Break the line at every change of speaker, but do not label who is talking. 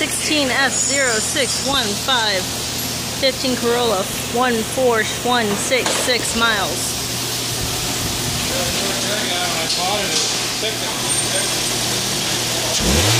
16S0615, 15 Corolla, 14166 miles.
I bought it at 6